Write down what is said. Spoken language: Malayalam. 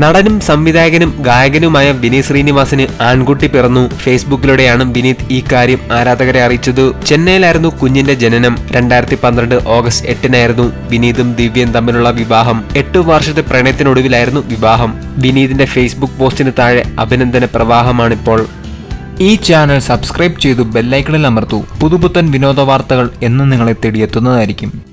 നടനും സംവിധായകനും ഗായകനുമായ വിനീത് ശ്രീനിവാസിന് ആൺകുട്ടി പിറന്നു. ഫേസ്ബുക്കിലൂടെയാണ് വിനീത് ഈ കാര്യം ആരാധകരെ അറിയിച്ചത്. ചെന്നൈയിലായിരുന്നു കുഞ്ഞിന്റെ ജനനം. രണ്ടായിരത്തി പന്ത്രണ്ട് ഓഗസ്റ്റ് എട്ടിനായിരുന്നു വിനീതും ദിവ്യയും തമ്മിലുള്ള വിവാഹം. എട്ടു വർഷത്തെ പ്രണയത്തിനൊടുവിലായിരുന്നു വിവാഹം. വിനീതിന്റെ ഫേസ്ബുക്ക് പോസ്റ്റിന് താഴെ അഭിനന്ദന പ്രവാഹമാണിപ്പോൾ. ഈ ചാനൽ സബ്സ്ക്രൈബ് ചെയ്തു ബെല്ലൈക്കണിൽ അമർത്തൂ. പുതുപുത്തൻ വിനോദ വാർത്തകൾ എന്നും നിങ്ങളെ തേടിയെത്തുന്നതായിരിക്കും.